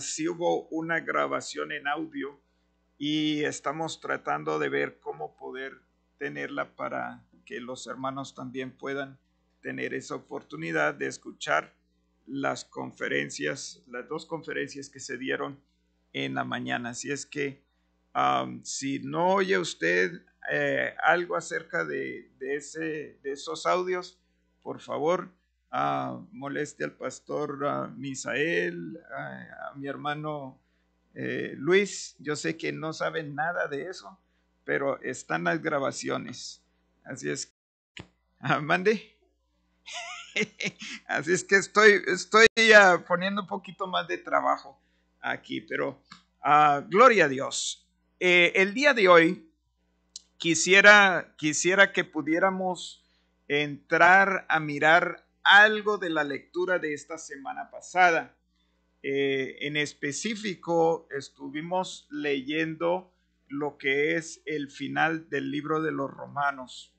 sí hubo una grabación en audio y estamos tratando de ver cómo poder tenerla para que los hermanos también puedan tener esa oportunidad de escuchar las conferencias, las dos conferencias que se dieron en la mañana. Así es que si no oye usted eh, algo acerca de, de esos audios, por favor, uh, moleste al pastor Misael, a mi hermano eh, Luis. Yo sé que no saben nada de eso, pero están las grabaciones. Así es. Ah, mande. Así es que estoy, estoy poniendo un poquito más de trabajo aquí, pero uh, gloria a Dios. Eh, el día de hoy quisiera, quisiera que pudiéramos entrar a mirar algo de la lectura de esta semana pasada. Eh, en específico, estuvimos leyendo lo que es el final del libro de los romanos.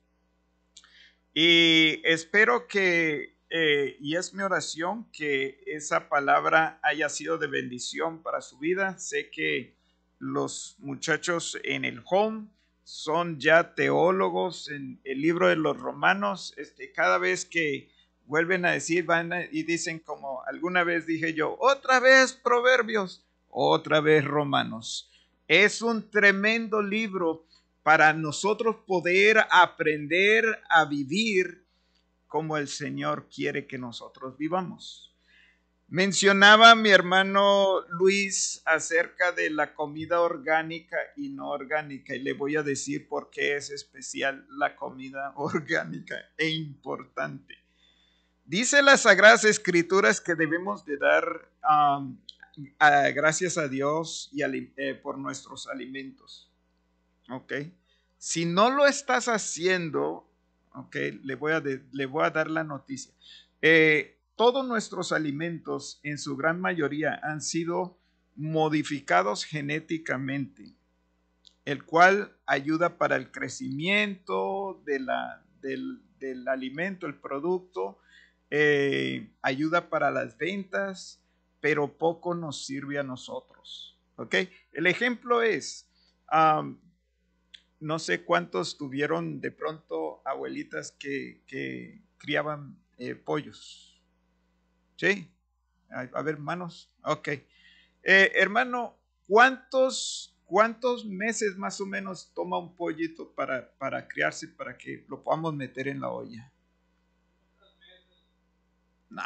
Y espero que eh, y es mi oración que esa palabra haya sido de bendición para su vida. Sé que los muchachos en el home son ya teólogos en el libro de los romanos. Este, cada vez que vuelven a decir, van y dicen como alguna vez dije yo, otra vez proverbios, otra vez romanos. Es un tremendo libro para nosotros poder aprender a vivir como el Señor quiere que nosotros vivamos. Mencionaba mi hermano Luis acerca de la comida orgánica y no orgánica y le voy a decir por qué es especial la comida orgánica e importante. Dice las Sagradas Escrituras que debemos de dar gracias a Dios y eh, por nuestros alimentos. ¿Ok? Si no lo estás haciendo, ¿ok? Le voy a, le voy a dar la noticia. Eh, todos nuestros alimentos, en su gran mayoría, han sido modificados genéticamente, el cual ayuda para el crecimiento de la, del, alimento, el producto, eh, ayuda para las ventas, pero poco nos sirve a nosotros. ¿Ok? El ejemplo es, no sé cuántos tuvieron de pronto abuelitas que, criaban eh, pollos. ¿Sí? A, ver, hermanos. Ok. Eh, hermano, ¿cuántos, ¿cuántos meses más o menos toma un pollito para, para criarse para que lo podamos meter en la olla? No.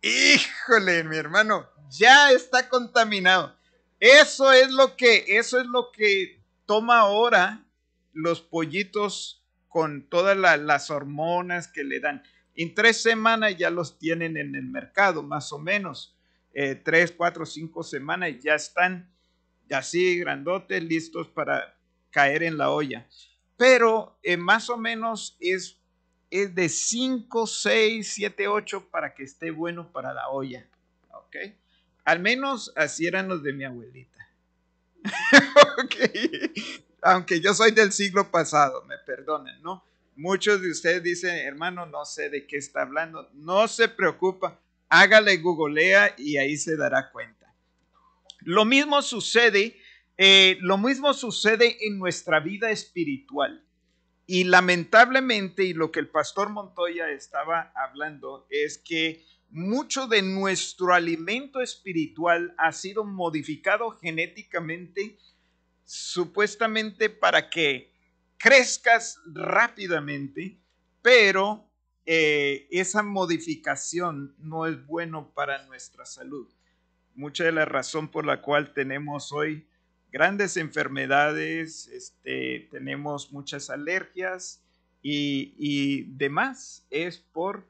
Híjole, mi hermano, ya está contaminado. Eso es lo que, eso es lo que toma ahora los pollitos con todas las hormonas que le dan. En tres semanas ya los tienen en el mercado, más o menos. Eh, tres, cuatro, cinco semanas ya están así grandotes, listos para caer en la olla. Pero eh, más o menos es, es de cinco, seis, siete, ocho para que esté bueno para la olla. ¿Ok? Al menos así eran los de mi abuelita. Aunque yo soy del siglo pasado, me perdonen, ¿no? Muchos de ustedes dicen, hermano, no sé de qué está hablando. No se preocupa, hágale googlea y ahí se dará cuenta. Lo mismo sucede, eh, lo mismo sucede en nuestra vida espiritual. Y lamentablemente, y lo que el pastor Montoya estaba hablando, es que mucho de nuestro alimento espiritual ha sido modificado genéticamente, supuestamente para que crezcas rápidamente, pero eh, esa modificación no es bueno para nuestra salud. Mucha de la razón por la cual tenemos hoy grandes enfermedades, este, tenemos muchas alergias y, demás es por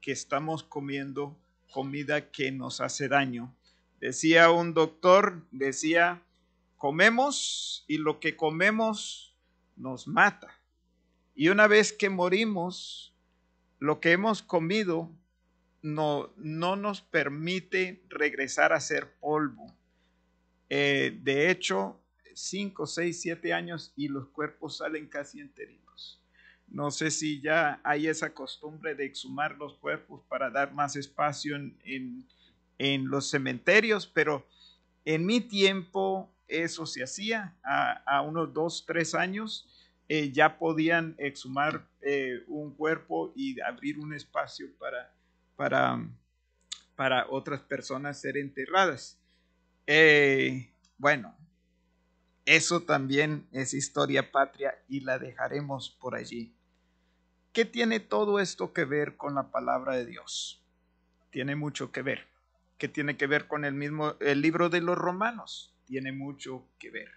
que estamos comiendo comida que nos hace daño. Decía un doctor, decía, comemos y lo que comemos nos mata. Y una vez que morimos, lo que hemos comido no, no nos permite regresar a ser polvo. Eh, de hecho, 5, 6, 7 años y los cuerpos salen casi enteritos. No sé si ya hay esa costumbre de exhumar los cuerpos para dar más espacio en, los cementerios, pero en mi tiempo eso se hacía. A, unos dos, tres años eh, ya podían exhumar eh, un cuerpo y abrir un espacio para otras personas ser enterradas. Eh, bueno, eso también es historia patria y la dejaremos por allí. ¿Qué tiene todo esto que ver con la palabra de Dios? Tiene mucho que ver. ¿Qué tiene que ver con el mismo el libro de los Romanos? Tiene mucho que ver.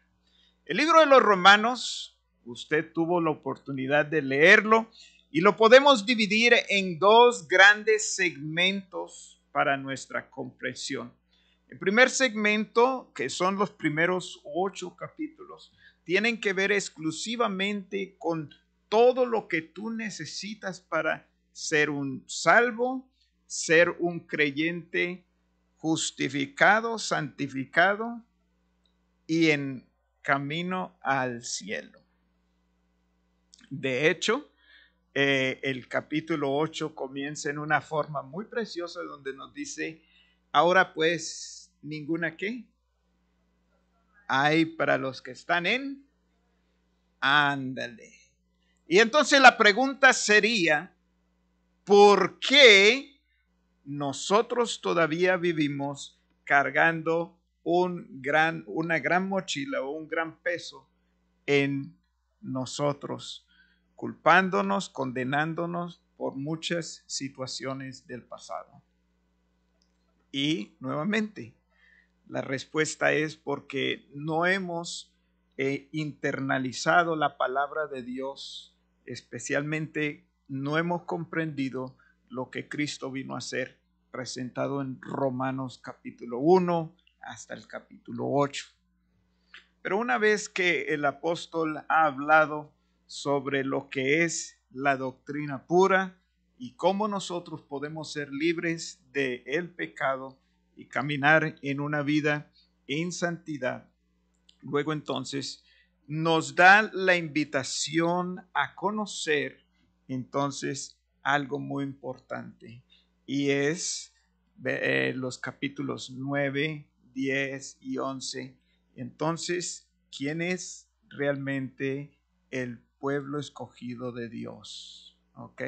El libro de los Romanos, usted tuvo la oportunidad de leerlo y lo podemos dividir en dos grandes segmentos para nuestra comprensión. El primer segmento, que son los primeros ocho capítulos, tienen que ver exclusivamente con todo lo que tú necesitas para ser un salvo, ser un creyente justificado, santificado y en camino al cielo. De hecho, eh, el capítulo 8 comienza en una forma muy preciosa donde nos dice, ahora pues, ninguna qué hay para los que están en, ándale y entonces la pregunta sería, ¿por qué nosotros todavía vivimos cargando un gran, una gran mochila o un gran peso en nosotros, culpándonos, condenándonos por muchas situaciones del pasado? Y nuevamente, la respuesta es porque no hemos eh, internalizado la palabra de Dios especialmente no hemos comprendido lo que Cristo vino a hacer presentado en Romanos capítulo 1 hasta el capítulo 8. Pero una vez que el apóstol ha hablado sobre lo que es la doctrina pura y cómo nosotros podemos ser libres del el pecado y caminar en una vida en santidad, luego entonces nos da la invitación a conocer entonces algo muy importante y es eh, los capítulos 9, 10 y 11. Entonces, ¿quién es realmente el pueblo escogido de Dios? ¿Ok?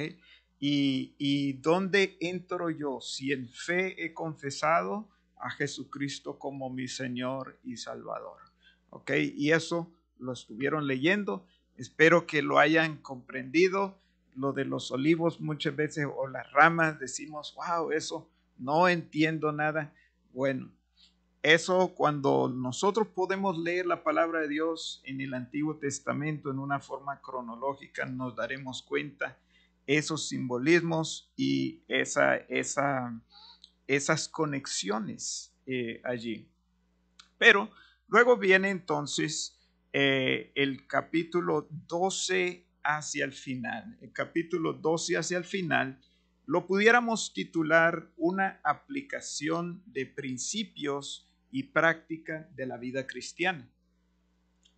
Y, dónde entro yo si en fe he confesado a Jesucristo como mi Señor y Salvador. ¿Ok? Y eso lo estuvieron leyendo. Espero que lo hayan comprendido. Lo de los olivos muchas veces o las ramas decimos, wow, eso no entiendo nada. Bueno, eso cuando nosotros podemos leer la palabra de Dios en el Antiguo Testamento en una forma cronológica, nos daremos cuenta esos simbolismos y esa, esa, esas conexiones eh, allí. Pero luego viene entonces eh, el capítulo 12 hacia el final. El capítulo 12 hacia el final lo pudiéramos titular una aplicación de principios y práctica de la vida cristiana.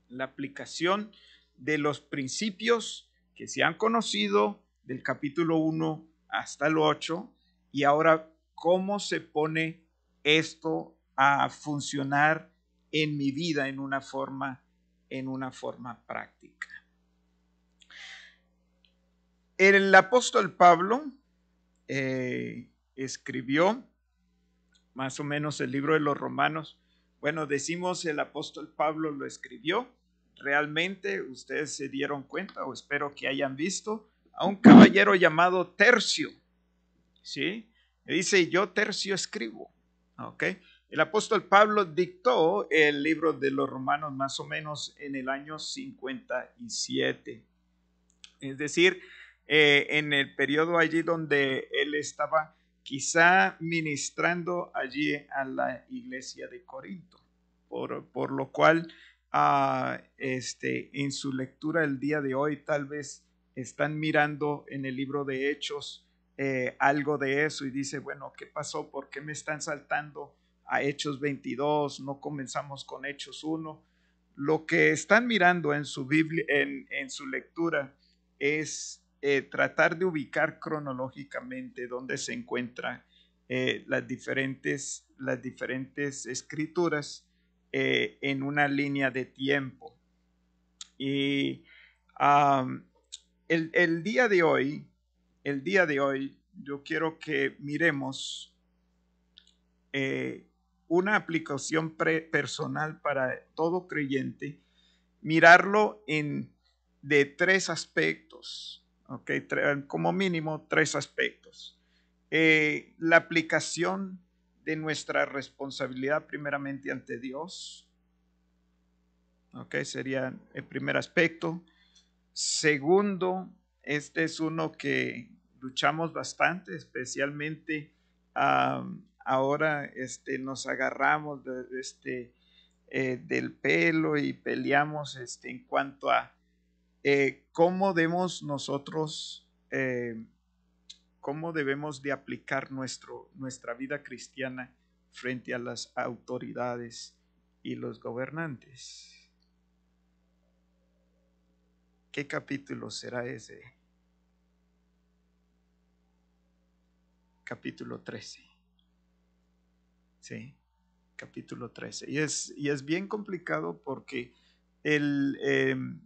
La aplicación de los principios que se han conocido del capítulo 1 hasta el 8 y ahora cómo se pone esto a funcionar en mi vida en una forma en una forma práctica. El apóstol Pablo eh, escribió más o menos el libro de los romanos. Bueno, decimos el apóstol Pablo lo escribió. Realmente ustedes se dieron cuenta o espero que hayan visto a un caballero llamado Tercio. ¿Sí? dice, yo Tercio escribo. ¿Ok? El apóstol Pablo dictó el libro de los romanos más o menos en el año 57. Es decir, eh, en el periodo allí donde él estaba quizá ministrando allí a la iglesia de Corinto. Por, lo cual, ah, este, en su lectura el día de hoy tal vez están mirando en el libro de Hechos eh, algo de eso y dice, bueno, ¿qué pasó? ¿Por qué me están saltando? a Hechos 22, no comenzamos con Hechos 1. Lo que están mirando en su Biblia, en, su lectura, es eh, tratar de ubicar cronológicamente dónde se encuentran eh, las, diferentes, las diferentes escrituras en una línea de tiempo. Y el, día de hoy, el día de hoy, yo quiero que miremos una aplicación personal para todo creyente, mirarlo en de tres aspectos, okay, como mínimo tres aspectos. Eh, la aplicación de nuestra responsabilidad primeramente ante Dios, okay, sería el primer aspecto. Segundo, este es uno que luchamos bastante, especialmente ahora este, nos agarramos este, eh, del pelo y peleamos este, en cuanto a eh, cómo debemos nosotros, eh, cómo debemos de aplicar nuestro, nuestra vida cristiana frente a las autoridades y los gobernantes. ¿Qué capítulo será ese? Capítulo 13. Sí, capítulo 13. Y es, y es bien complicado porque el, em,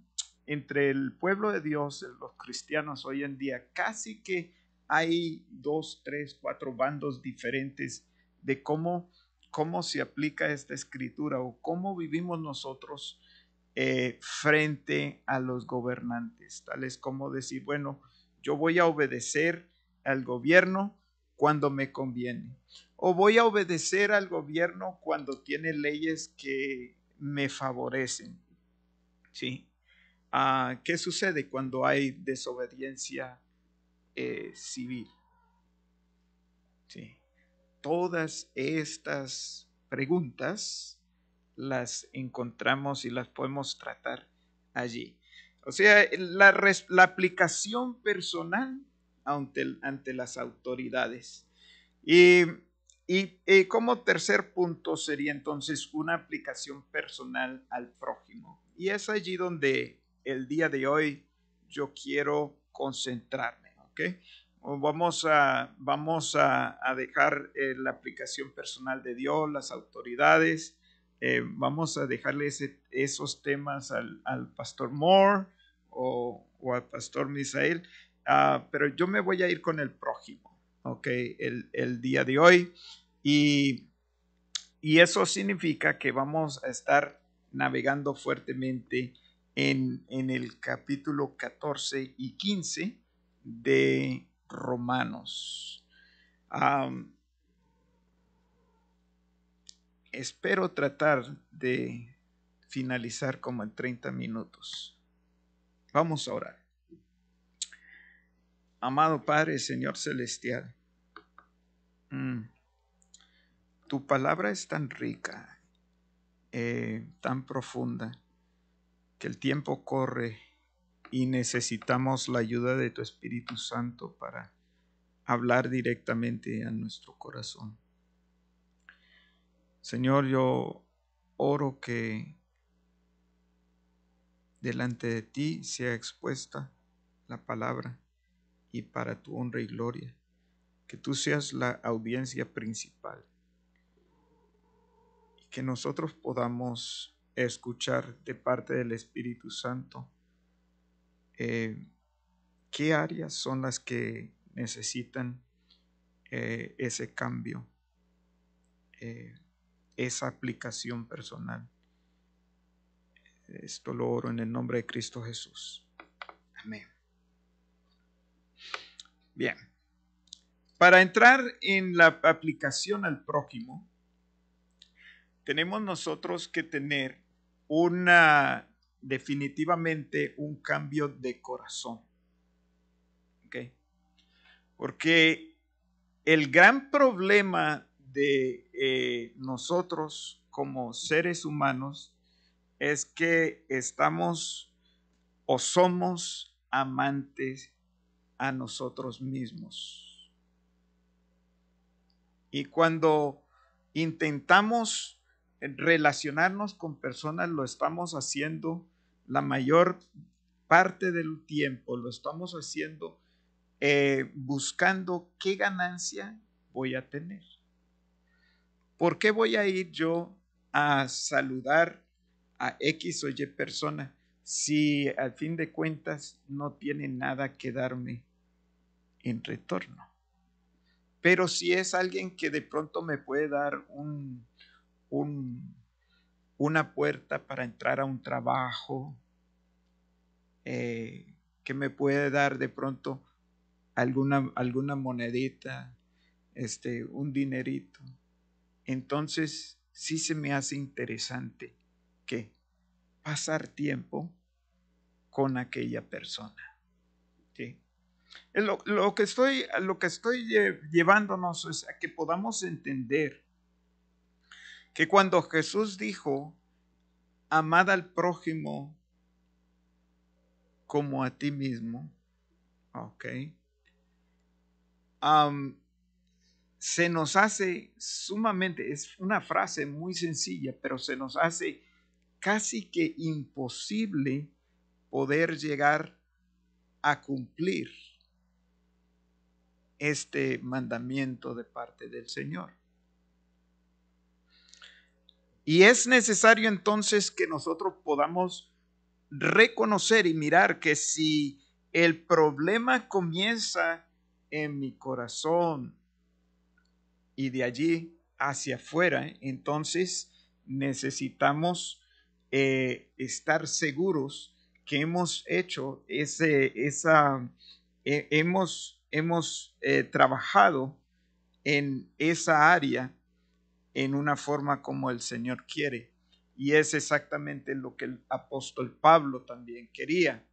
entre el pueblo de Dios, los cristianos hoy en día, casi que hay dos, tres, cuatro bandos diferentes de cómo, cómo se aplica esta escritura o cómo vivimos nosotros eh, frente a los gobernantes. Tal es como decir, bueno, yo voy a obedecer al gobierno cuando me conviene o voy a obedecer al gobierno cuando tiene leyes que me favorecen. ¿Sí? Ah, ¿Qué sucede cuando hay desobediencia eh, civil? ¿Sí? Todas estas preguntas las encontramos y las podemos tratar allí. O sea, la, la aplicación personal ante, ante las autoridades. Y y como tercer punto sería entonces una aplicación personal al prójimo. Y es allí donde el día de hoy yo quiero concentrarme. Vamos a, vamos a, dejar eh, la aplicación personal de Dios, las autoridades. Eh, vamos a dejarle esos temas al, pastor Moore o, al pastor Misael. Ah, pero yo me voy a ir con el prójimo. ¿ok? El, el día de hoy. Y, eso significa que vamos a estar navegando fuertemente en, el capítulo 14 y 15 de Romanos. Espero tratar de finalizar como en 30 minutos. Vamos a orar. Amado Padre, Señor Celestial. Mm, tu palabra es tan rica, eh, tan profunda, que el tiempo corre y necesitamos la ayuda de tu Espíritu Santo para hablar directamente a nuestro corazón. Señor, yo oro que delante de ti sea expuesta la palabra y para tu honra y gloria, que tú seas la audiencia principal que nosotros podamos escuchar de parte del Espíritu Santo eh, qué áreas son las que necesitan eh, ese cambio, eh, esa aplicación personal. Esto lo oro en el nombre de Cristo Jesús. Amén. Bien. Para entrar en la aplicación al prójimo, tenemos nosotros que tener una, definitivamente un cambio de corazón. ¿Ok? Porque el gran problema de eh, nosotros como seres humanos es que estamos o somos amantes a nosotros mismos. Y cuando intentamos relacionarnos con personas lo estamos haciendo la mayor parte del tiempo lo estamos haciendo eh, buscando qué ganancia voy a tener. ¿Por qué voy a ir yo a saludar a X o Y persona si al fin de cuentas no tiene nada que darme en retorno? Pero si es alguien que de pronto me puede dar un, una puerta para entrar a un trabajo, eh, que me puede dar de pronto alguna, alguna monedita, este, un dinerito. Entonces, sí se me hace interesante que pasar tiempo con aquella persona. Lo, lo, que estoy, lo que estoy llevándonos es a que podamos entender que cuando Jesús dijo, amad al prójimo como a ti mismo, ok, se nos hace sumamente, es una frase muy sencilla, pero se nos hace casi que imposible poder llegar a cumplir este mandamiento de parte del Señor. Y es necesario entonces que nosotros podamos reconocer y mirar que si el problema comienza en mi corazón y de allí hacia afuera, entonces necesitamos eh, estar seguros que hemos hecho ese, esa, eh, hemos, hemos eh, trabajado en esa área en una forma como el Señor quiere. Y es exactamente lo que el apóstol Pablo también quería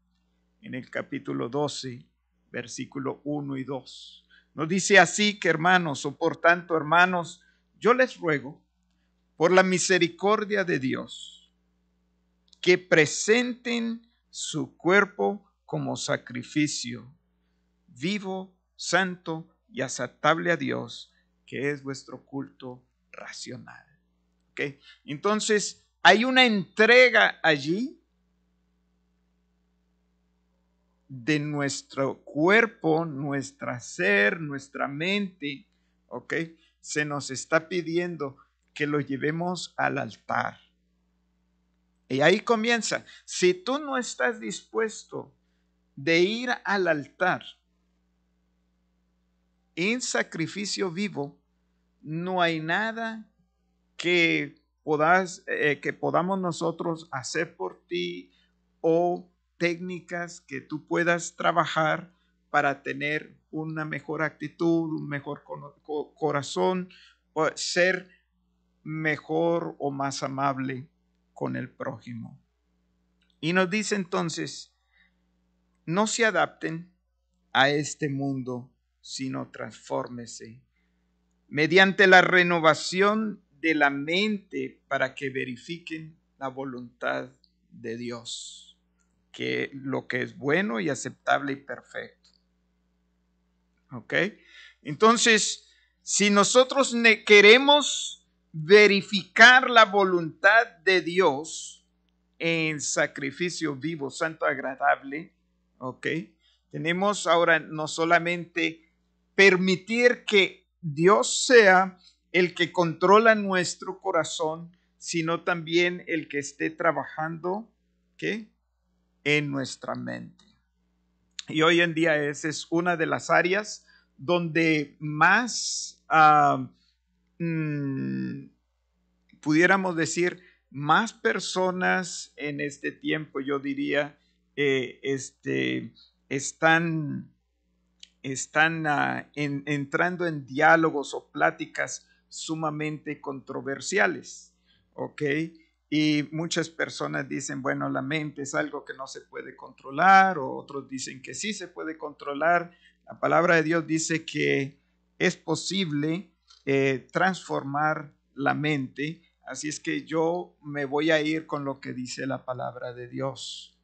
en el capítulo 12, versículo 1 y 2. Nos dice así que hermanos, o por tanto hermanos, yo les ruego por la misericordia de Dios que presenten su cuerpo como sacrificio vivo, santo y aceptable a Dios, que es vuestro culto racional. ¿Okay? Entonces, hay una entrega allí de nuestro cuerpo, nuestra ser, nuestra mente, ¿ok? Se nos está pidiendo que lo llevemos al altar. Y ahí comienza. Si tú no estás dispuesto de ir al altar en sacrificio vivo, no hay nada que, podas, eh, que podamos nosotros hacer por ti o técnicas que tú puedas trabajar para tener una mejor actitud, un mejor corazón, ser mejor o más amable con el prójimo. Y nos dice entonces, no se adapten a este mundo, sino transfórmese mediante la renovación de la mente para que verifiquen la voluntad de Dios lo que es bueno y aceptable y perfecto. ¿Ok? Entonces, si nosotros queremos verificar la voluntad de Dios en sacrificio vivo, santo, agradable, ¿ok? Tenemos ahora no solamente permitir que Dios sea el que controla nuestro corazón, sino también el que esté trabajando, ¿qué? En nuestra mente. Y hoy en día esa es una de las áreas donde más, ah, mm, pudiéramos decir, más personas en este tiempo, yo diría, eh, este, están, están ah, entrando en diálogos o pláticas sumamente controversiales, ¿ok? Y muchas personas dicen, bueno, la mente es algo que no se puede controlar, o otros dicen que sí se puede controlar. La palabra de Dios dice que es posible eh, transformar la mente, así es que yo me voy a ir con lo que dice la palabra de Dios.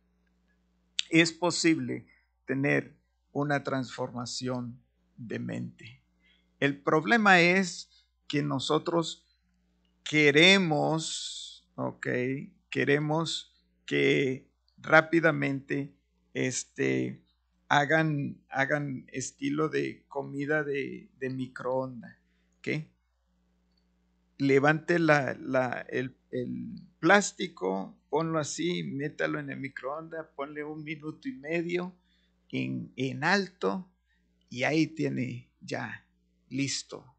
Es posible tener una transformación de mente. El problema es que nosotros queremos ok, queremos que rápidamente este, hagan, hagan estilo de comida de, de microondas. ¿ok? Levante la, la, el, el, plástico, ponlo así, métalo en el microondas, ponle un minuto y medio en, en alto y ahí tiene ya listo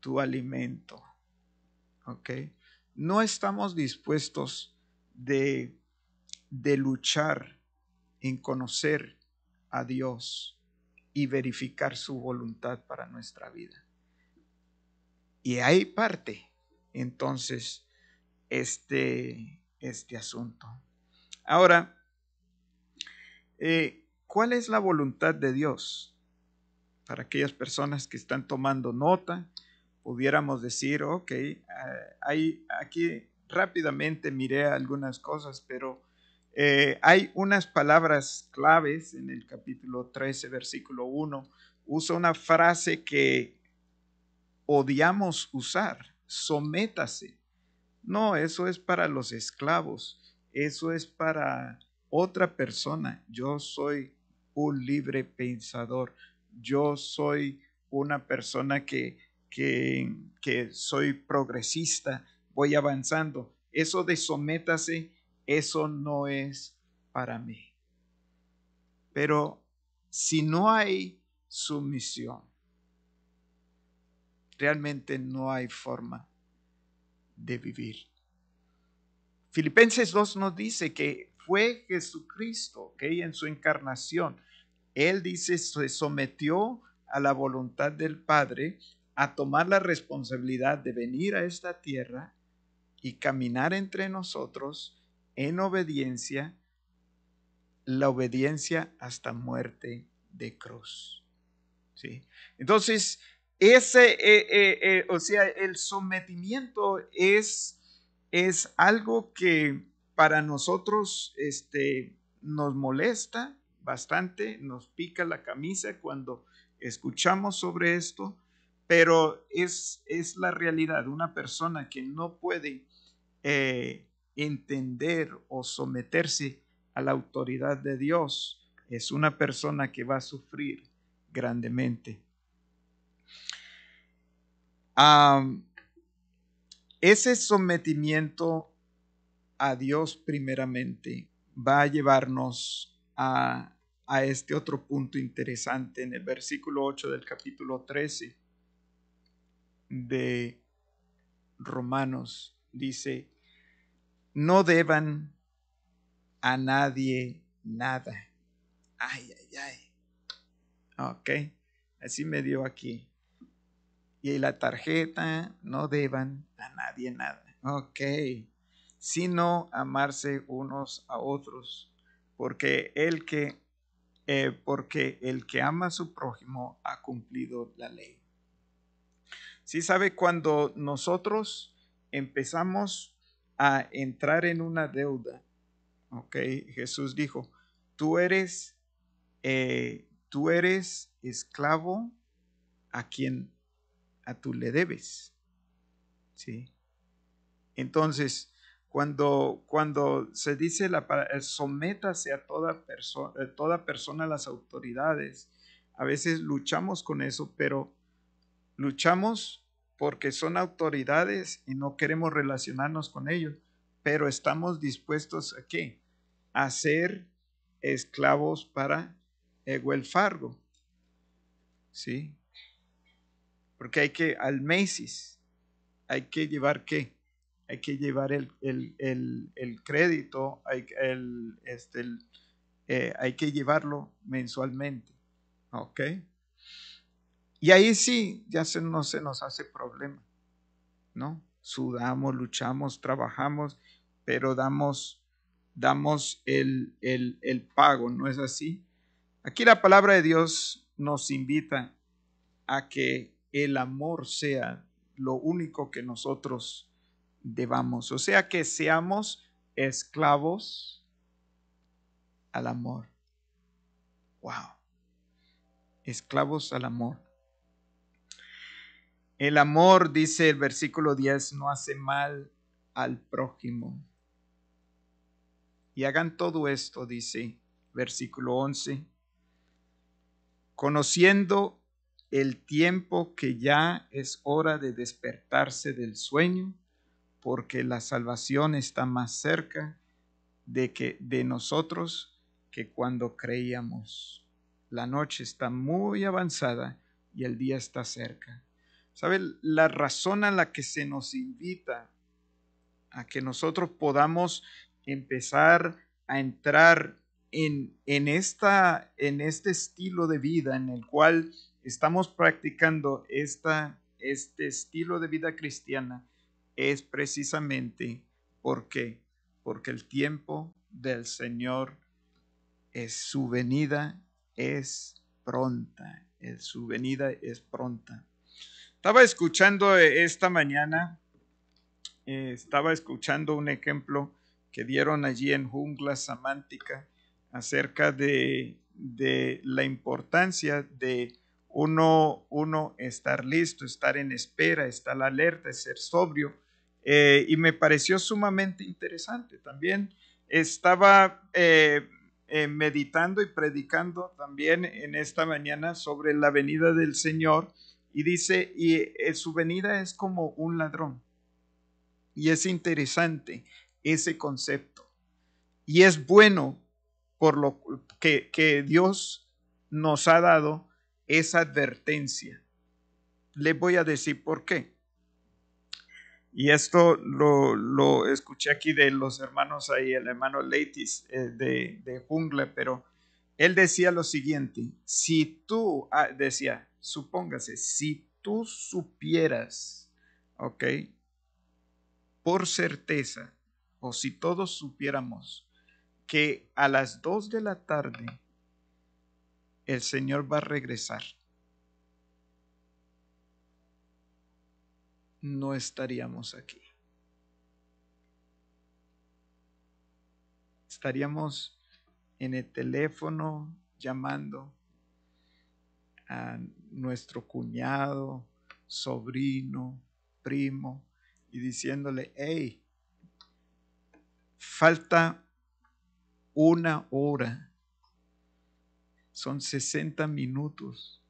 tu alimento. ¿Ok? No estamos dispuestos de, de luchar en conocer a Dios y verificar su voluntad para nuestra vida. Y ahí parte entonces este, este asunto. Ahora, eh, ¿cuál es la voluntad de Dios? Para aquellas personas que están tomando nota, pudiéramos decir, ok, eh, hay, aquí rápidamente miré algunas cosas, pero eh, hay unas palabras claves en el capítulo 13, versículo 1. Usa una frase que odiamos usar, sométase. No, eso es para los esclavos, eso es para otra persona. Yo soy un libre pensador, yo soy una persona que, que, soy progresista, voy avanzando. Eso de sométase eso no es para mí. Pero si no hay sumisión, realmente no hay forma de vivir. Filipenses 2 nos dice que fue Jesucristo que en su encarnación, Él dice, se sometió a la voluntad del Padre a tomar la responsabilidad de venir a esta tierra y caminar entre nosotros en obediencia, la obediencia hasta muerte de cruz. ¿Sí? Entonces, ese, eh, eh, eh, o sea, el sometimiento es, es algo que para nosotros este, nos molesta bastante, nos pica la camisa cuando escuchamos sobre esto, pero es, es la realidad. Una persona que no puede entender o someterse a la autoridad de Dios, es una persona que va a sufrir grandemente. ese sometimiento a Dios primeramente va a llevarnos a, a este otro punto interesante en el versículo 8 del capítulo 13 de Romanos. Dice, no deban a nadie nada. Ay, ay, ay. Ok, así me dio aquí. Y la tarjeta, no deban a nadie nada. Ok, sino amarse unos a otros, porque el que, eh, porque el que ama a su prójimo ha cumplido la ley. Si sabe, cuando nosotros empezamos a entrar en una deuda. Ok, Jesús dijo, tú eres, eh, tú eres esclavo a quien a tú le debes. ¿Sí? Entonces, cuando, cuando se dice la sométase a toda, persona, toda persona a las autoridades, a veces luchamos con eso, pero luchamos porque son autoridades y no queremos relacionarnos con ellos, pero estamos dispuestos a qué? A ser esclavos para el Fargo. ¿Sí? Porque hay que, al Macy's, hay que llevar qué? Hay que llevar el, crédito, hay, el, este, eh, hay que llevarlo mensualmente. ¿Ok? Y ahí sí, ya se, no se nos hace problema, ¿no? Sudamos, luchamos, trabajamos, pero damos, damos el, el, el pago, ¿no es así? Aquí la palabra de Dios nos invita a que el amor sea lo único que nosotros debamos, o sea, que seamos esclavos al amor. Wow. Esclavos al amor. El amor, dice el versículo 10, no hace mal al prójimo. Y hagan todo esto, dice, versículo 11, conociendo el tiempo que ya es hora de despertarse del sueño, porque la salvación está más cerca de que de nosotros que cuando creíamos. La noche está muy avanzada y el día está cerca. ¿Sabe? La razón a la que se nos invita a que nosotros podamos empezar a entrar en, en, esta, en este estilo de vida en el cual estamos practicando esta, este estilo de vida cristiana es precisamente porque porque el tiempo del Señor es su venida es pronta, es, su venida es pronta. Estaba escuchando esta mañana, eh, estaba escuchando un ejemplo que dieron allí en Jungla Samántica acerca de, de la importancia de uno, uno estar listo, estar en espera, estar alerta, ser sobrio. Eh, y me pareció sumamente interesante. También estaba eh, eh, meditando y predicando también en esta mañana sobre la venida del Señor y dice, y su venida es como un ladrón. Y es interesante ese concepto. Y es bueno por lo que, que Dios nos ha dado esa advertencia. Le voy a decir por qué. Y esto lo, escuché aquí de los hermanos ahí, el hermano Leitis eh, de, de Jungle, pero él decía lo siguiente, si tú, ah, decía, supóngase, si tú supieras, ok, por certeza, o si todos supiéramos que a las dos de la tarde el Señor va a regresar. No estaríamos aquí. Estaríamos en el teléfono llamando a nuestro cuñado, sobrino, primo y diciéndole, hey, falta una hora son 60 minutos.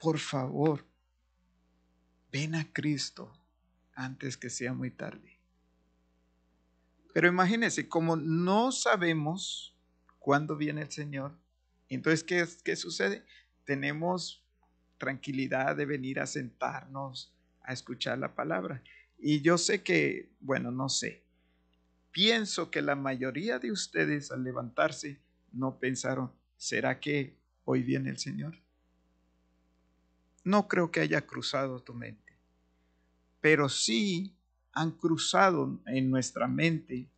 Por favor, ven a Cristo antes que sea muy tarde. Pero imagínense, como no sabemos cuándo viene el Señor, entonces, ¿qué, ¿qué sucede? Tenemos tranquilidad de venir a sentarnos a escuchar la palabra. Y yo sé que, bueno, no sé, pienso que la mayoría de ustedes al levantarse no pensaron, ¿será que hoy viene el Señor? No creo que haya cruzado tu mente, pero sí han cruzado en nuestra mente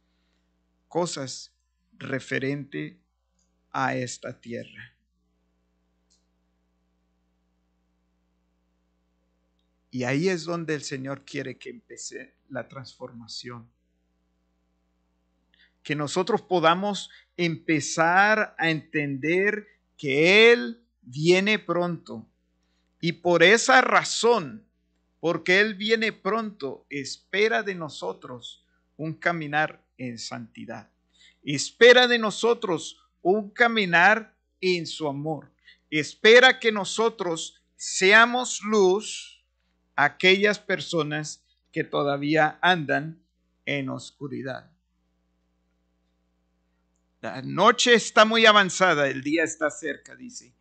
cosas referente a esta tierra. Y ahí es donde el Señor quiere que empiece la transformación que nosotros podamos empezar a entender que Él viene pronto. Y por esa razón, porque Él viene pronto, espera de nosotros un caminar en santidad. Espera de nosotros un caminar en su amor. Espera que nosotros seamos luz a aquellas personas que todavía andan en oscuridad. La noche está muy avanzada, el día está cerca, dice.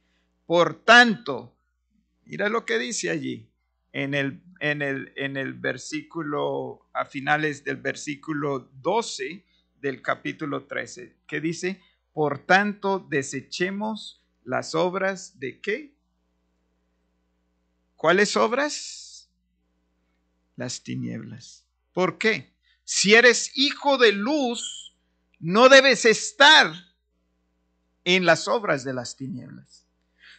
Por tanto, mira lo que dice allí en el, en el, en el versículo, a finales del versículo 12 del capítulo 13, que dice, por tanto, desechemos las obras de qué? ¿Cuáles obras? Las tinieblas. ¿Por qué? Si eres hijo de luz, no debes estar en las obras de las tinieblas.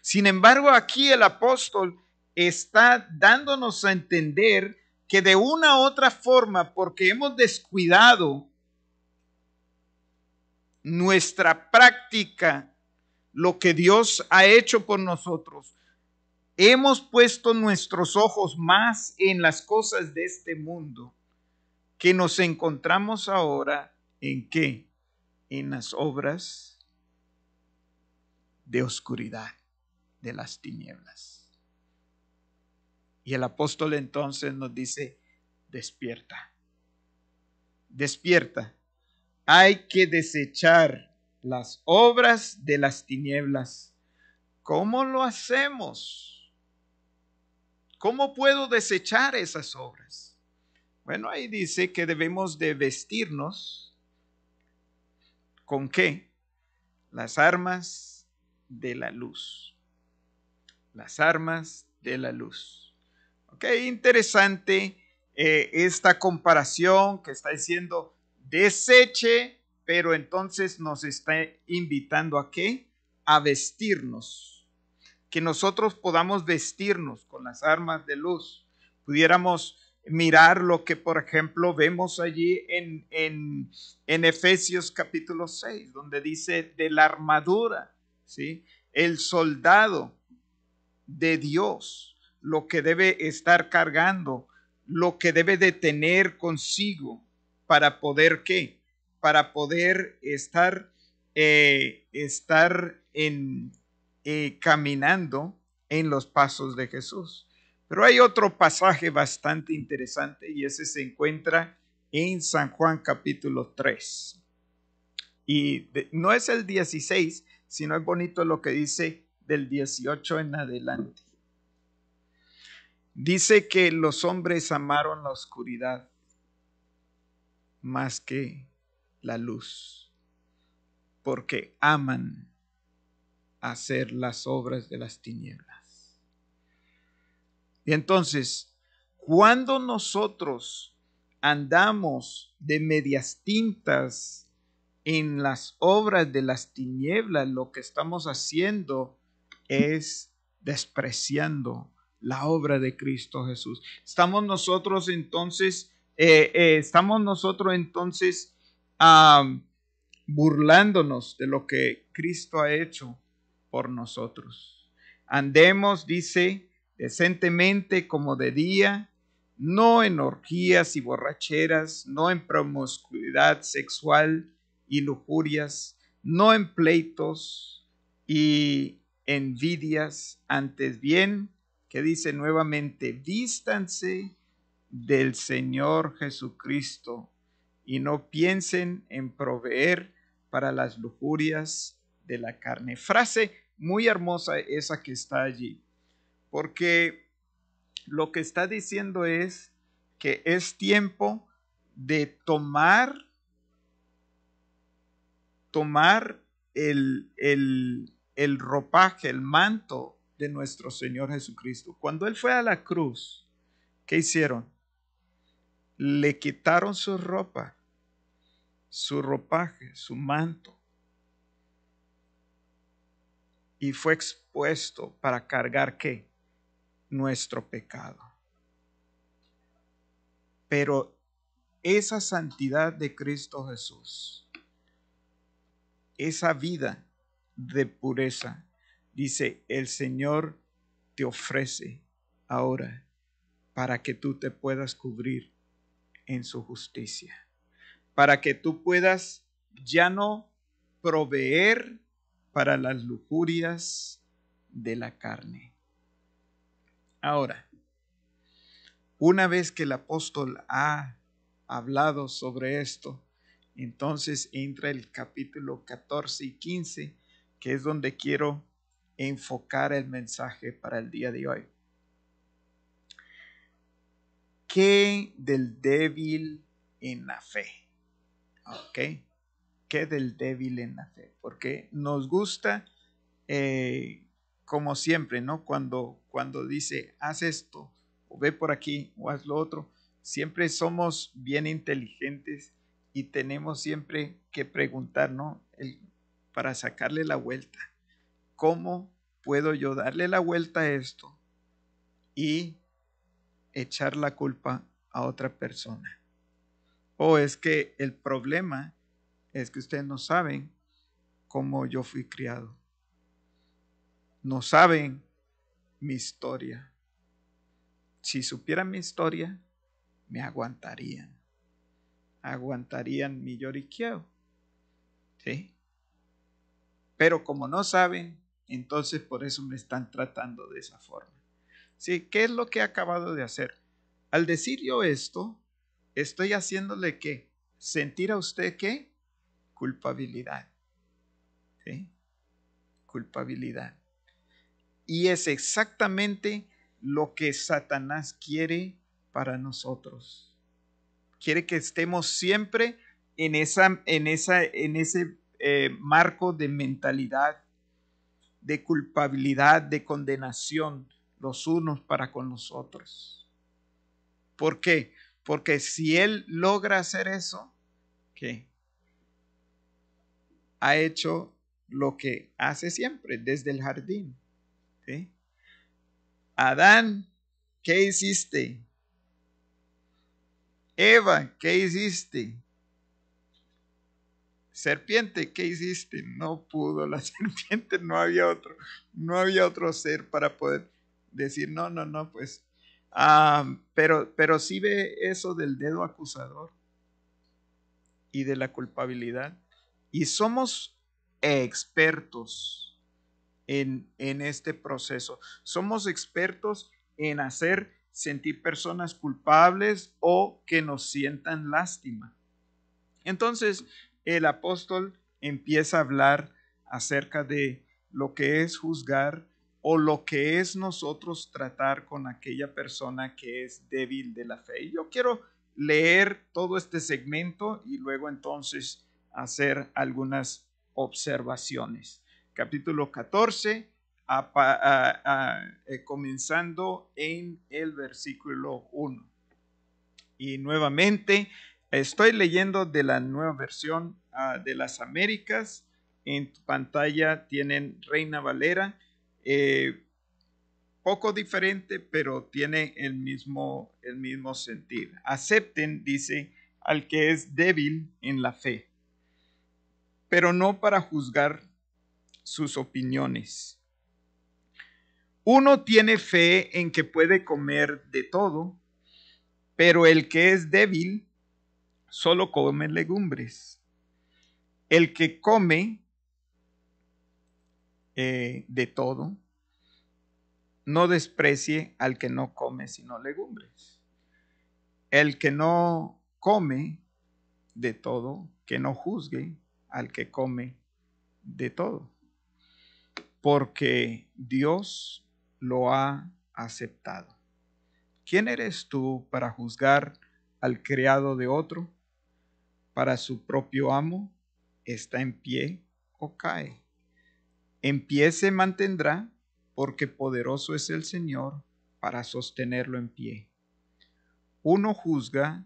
Sin embargo, aquí el apóstol está dándonos a entender que de una u otra forma, porque hemos descuidado nuestra práctica, lo que Dios ha hecho por nosotros, hemos puesto nuestros ojos más en las cosas de este mundo, que nos encontramos ahora en qué? en las obras de oscuridad, de las tinieblas. Y el apóstol entonces nos dice, despierta, despierta. Hay que desechar las obras de las tinieblas. ¿Cómo lo hacemos? ¿Cómo puedo desechar esas obras? Bueno, ahí dice que debemos de vestirnos con qué? Las armas de la luz. Las armas de la luz. Ok, interesante eh, esta comparación que está diciendo deseche, pero entonces nos está invitando a qué? A vestirnos. Que nosotros podamos vestirnos con las armas de luz. Pudiéramos mirar lo que, por ejemplo, vemos allí en, en, en Efesios capítulo 6, donde dice de la armadura, ¿sí? El soldado de Dios, lo que debe estar cargando, lo que debe de tener consigo para poder qué? Para poder estar, eh, estar en, eh, caminando en los pasos de Jesús. Pero hay otro pasaje bastante interesante y ese se encuentra en San Juan capítulo 3. Y no es el 16, sino es bonito lo que dice del 18 en adelante. Dice que los hombres amaron la oscuridad más que la luz, porque aman hacer las obras de las tinieblas. Y entonces, cuando nosotros andamos de medias tintas en las obras de las tinieblas, lo que estamos haciendo es despreciando la obra de Cristo Jesús. Estamos nosotros entonces, eh, eh, estamos nosotros entonces burlándonos de lo que Cristo ha hecho por nosotros. Andemos, dice, decentemente como de día, no en orgías y borracheras, no en promiscuidad sexual y lujurias, no en pleitos y envidias, antes bien, que dice nuevamente, vístanse del Señor Jesucristo y no piensen en proveer para las lujurias de la carne. Frase muy hermosa esa que está allí porque lo que está diciendo es que es tiempo de tomar, tomar el, el, el ropaje, el manto de nuestro Señor Jesucristo. Cuando Él fue a la cruz, ¿qué hicieron? Le quitaron su ropa, su ropaje, su manto. Y fue expuesto para cargar qué? nuestro pecado. Pero esa santidad de Cristo Jesús, esa vida de pureza, dice, el Señor te ofrece ahora para que tú te puedas cubrir en su justicia, para que tú puedas ya no proveer para las lujurias de la carne, Ahora, una vez que el apóstol ha hablado sobre esto, entonces entra el capítulo 14 y 15, que es donde quiero enfocar el mensaje para el día de hoy. ¿Qué del débil en la fe? ¿Ok? ¿Qué del débil en la fe? Porque nos gusta eh, como siempre, ¿no? Cuando, cuando dice, haz esto, o ve por aquí, o haz lo otro, siempre somos bien inteligentes y tenemos siempre que preguntar, para sacarle la vuelta. ¿Cómo puedo yo darle la vuelta a esto y echar la culpa a otra persona? O es que el problema es que ustedes no saben cómo yo fui criado no saben mi historia. Si supieran mi historia, me aguantarían. Aguantarían mi lloriqueo. ¿Sí? Pero como no saben, entonces por eso me están tratando de esa forma. ¿Sí? ¿Qué es lo que he acabado de hacer? Al decir yo esto, estoy haciéndole que sentir a usted qué? Culpabilidad. ¿Sí? Culpabilidad. Y es exactamente lo que Satanás quiere para nosotros. Quiere que estemos siempre en, esa, en, esa, en ese eh, marco de mentalidad, de culpabilidad, de condenación los unos para con los otros. ¿Por qué? Porque si él logra hacer eso, ¿qué? Ha hecho lo que hace siempre desde el jardín. Adán, ¿qué hiciste? Eva, ¿qué hiciste? Serpiente, ¿qué hiciste? No pudo la serpiente, no había otro, no había otro ser para poder decir, no, no, no, pues, ah, pero, pero sí ve eso del dedo acusador y de la culpabilidad. Y somos expertos en, en este proceso. Somos expertos en hacer sentir personas culpables o que nos sientan lástima. Entonces, el apóstol empieza a hablar acerca de lo que es juzgar o lo que es nosotros tratar con aquella persona que es débil de la fe. yo quiero leer todo este segmento y luego entonces hacer algunas observaciones. Capítulo 14, eh, comenzando en el versículo 1. Y nuevamente estoy leyendo de la nueva versión ah, de las Américas. En tu pantalla tienen Reina Valera. Eh, poco diferente, pero tiene el mismo, el mismo sentido. Acepten, dice, al que es débil en la fe, pero no para juzgar sus opiniones uno tiene fe en que puede comer de todo, pero el que es débil solo come legumbres. El que come eh, de todo, no desprecie al que no come sino legumbres. El que no come de todo, que no juzgue al que come de todo. Porque Dios lo ha aceptado. ¿Quién eres tú para juzgar al criado de otro? Para su propio amo, está en pie o cae. En pie se mantendrá, porque poderoso es el Señor para sostenerlo en pie. Uno juzga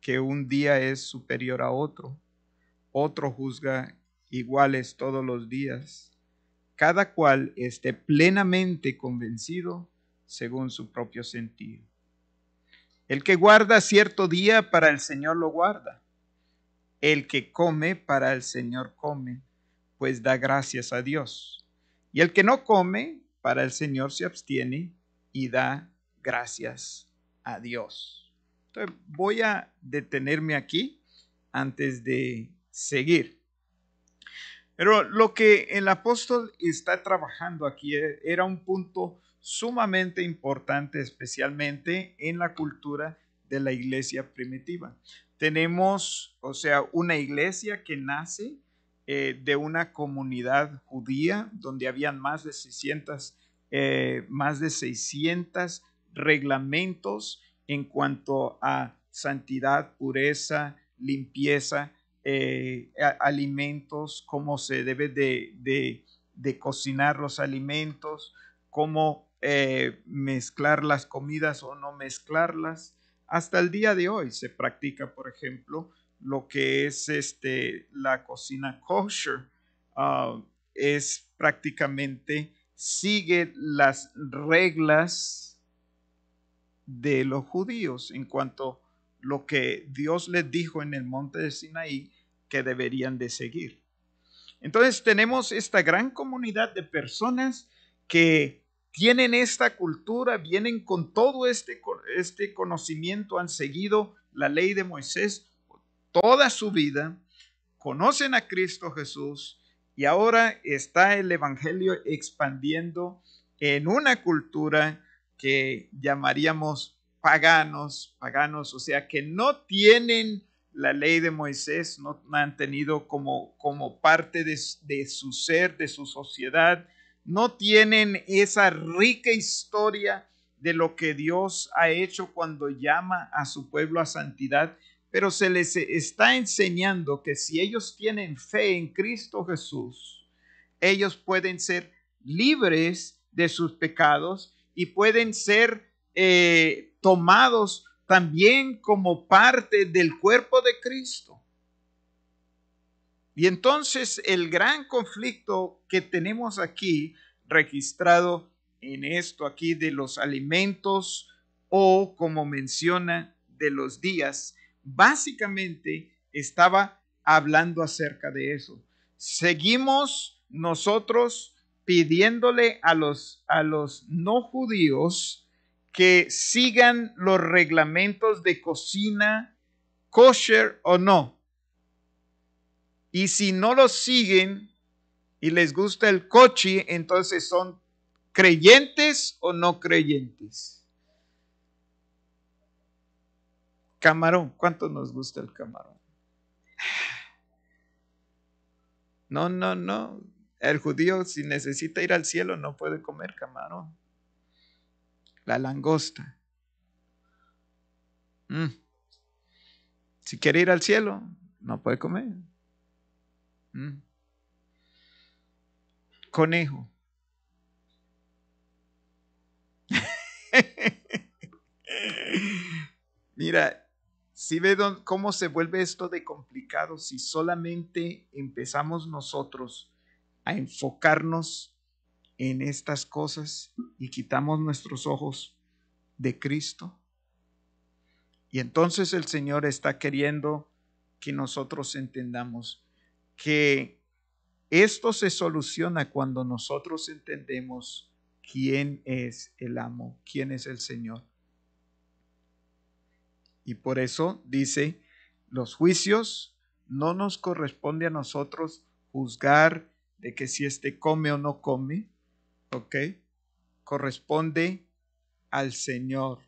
que un día es superior a otro, otro juzga iguales todos los días cada cual esté plenamente convencido según su propio sentido. El que guarda cierto día para el Señor lo guarda. El que come para el Señor come, pues da gracias a Dios. Y el que no come para el Señor se abstiene y da gracias a Dios. Entonces voy a detenerme aquí antes de seguir. Pero lo que el apóstol está trabajando aquí e, era un punto sumamente importante, especialmente en la cultura de la iglesia primitiva. Tenemos, o sea, una iglesia que nace eh, de una comunidad judía donde habían más de 600, eh, más de 600 reglamentos en cuanto a santidad, pureza, limpieza eh, alimentos, cómo se debe de, cocinar los alimentos, cómo mezclar las comidas o no mezclarlas. Hasta el día de hoy se practica, por ejemplo, lo que es este, la cocina kosher. Ah, es prácticamente sigue las reglas de los judíos en cuanto lo que Dios les dijo en el monte de Sinaí que deberían de seguir. Entonces tenemos esta gran comunidad de personas que tienen esta cultura, vienen con todo este, este conocimiento, han seguido la ley de Moisés toda su vida, conocen a Cristo Jesús y ahora está el Evangelio expandiendo en una cultura que llamaríamos paganos, paganos, o sea, que no tienen la ley de Moisés, no han tenido como, como parte de, de su ser, de su sociedad, no tienen esa rica historia de lo que Dios ha hecho cuando llama a su pueblo a santidad, pero se les está enseñando que si ellos tienen fe en Cristo Jesús, ellos pueden ser libres de sus pecados y pueden ser eh, tomados también como parte del cuerpo de Cristo. Y entonces el gran conflicto que tenemos aquí registrado en esto aquí de los alimentos o como menciona de los días, básicamente estaba hablando acerca de eso. Seguimos nosotros pidiéndole a los, a los no judíos que sigan los reglamentos de cocina, kosher o no. Y si no los siguen y les gusta el cochi, entonces son creyentes o no creyentes. Camarón, ¿cuánto nos gusta el camarón? No, no, no. El judío si necesita ir al cielo no puede comer camarón. La langosta. Mm. Si quiere ir al cielo, no puede comer. Mm. Conejo. Mira, si ve cómo se vuelve esto de complicado si solamente empezamos nosotros a enfocarnos en estas cosas y quitamos nuestros ojos de Cristo. Y entonces el Señor está queriendo que nosotros entendamos que esto se soluciona cuando nosotros entendemos quién es el amo, quién es el Señor. Y por eso dice, los juicios no nos corresponde a nosotros juzgar de que si éste come o no come, ¿ok? Corresponde al Señor.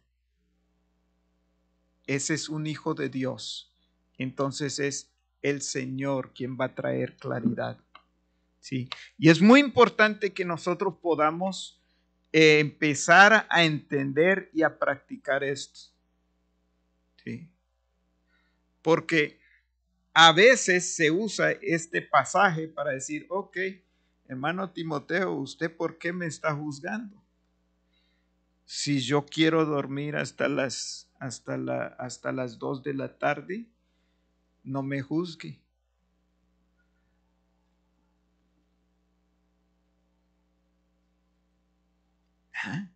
Ese es un hijo de Dios. Entonces es el Señor quien va a traer claridad. ¿Sí? Y es muy importante que nosotros podamos eh, empezar a entender y a practicar esto. ¿Sí? Porque a veces se usa este pasaje para decir, ok, hermano Timoteo, ¿usted por qué me está juzgando? Si yo quiero dormir hasta las, hasta la, hasta las 2 de la tarde, no me juzgue. ¿Ah?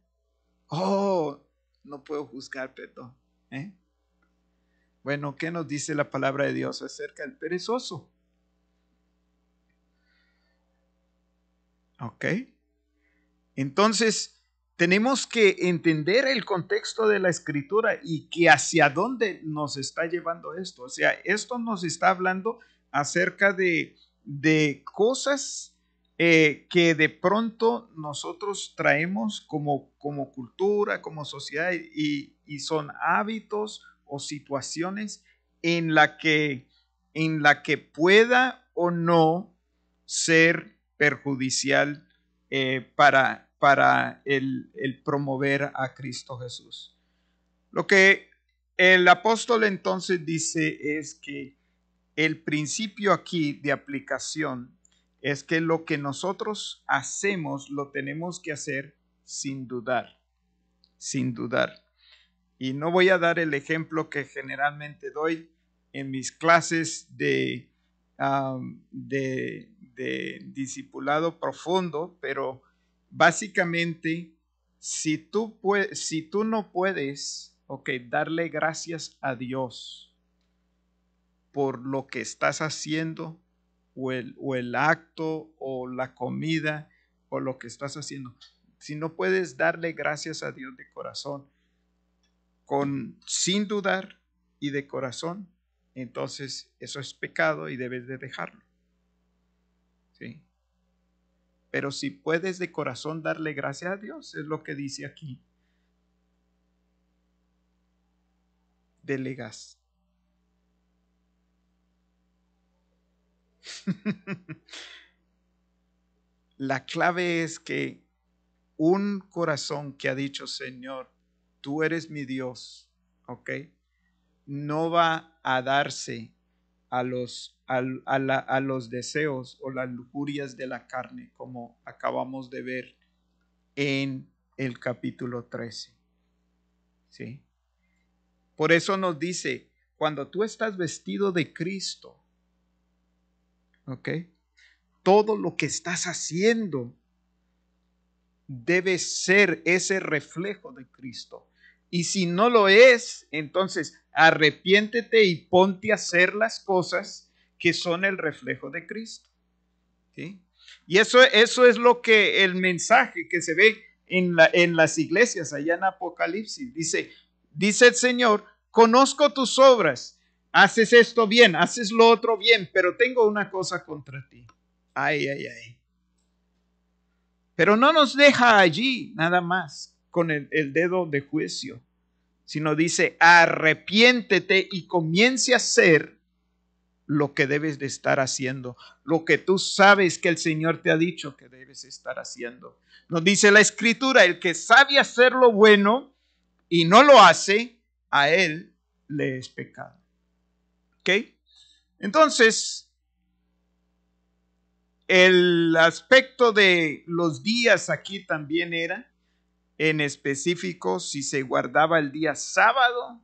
Oh, no puedo juzgar, perdón. ¿eh? Bueno, ¿qué nos dice la palabra de Dios acerca del perezoso? ¿Ok? Entonces, tenemos que entender el contexto de la escritura y que hacia dónde nos está llevando esto. O sea, esto nos está hablando acerca de, de cosas eh, que de pronto nosotros traemos como, como cultura, como sociedad y, y son hábitos o situaciones en la que, en la que pueda o no ser perjudicial eh, para, para el, promover a Cristo Jesús. Lo que el apóstol entonces dice es que el principio aquí de aplicación es que lo que nosotros hacemos lo tenemos que hacer sin dudar, sin dudar. Y no voy a dar el ejemplo que generalmente doy en mis clases de, de, discipulado profundo, pero básicamente, si tú, no puedes, ok, darle gracias a Dios por lo que estás haciendo, o el, o el acto, o la comida, o lo que estás haciendo, si no puedes darle gracias a Dios de corazón, con sin dudar y de corazón, entonces eso es pecado y debes de dejarlo. ¿Sí? Pero si puedes de corazón darle gracias a Dios, es lo que dice aquí. Delegas. La clave es que un corazón que ha dicho, Señor, tú eres mi Dios, ¿ok? No va a darse a los, a, los deseos o las lujurias de la carne, como acabamos de ver en el capítulo 13. ¿Sí? Por eso nos dice, cuando tú estás vestido de Cristo, ¿ok? Todo lo que estás haciendo debe ser ese reflejo de Cristo. Y si no lo es, entonces arrepiéntete y ponte a hacer las cosas que son el reflejo de Cristo. Y eso, eso es lo que el mensaje que se ve en, la, en las iglesias allá en Apocalipsis. Dice, dice el Señor, conozco tus obras, haces esto bien, haces lo otro bien, pero tengo una cosa contra ti. Ay, ay, ay. Pero no nos deja allí nada más con el, dedo de juicio, sino dice, arrepiéntete y comience a hacer lo que debes de estar haciendo, lo que tú sabes que el Señor te ha dicho que debes estar haciendo. Nos dice la escritura, el que sabe hacer lo bueno y no lo hace, a él le es pecado. ¿Ok? Entonces, el aspecto de los días aquí también era, en específico, si se guardaba el día sábado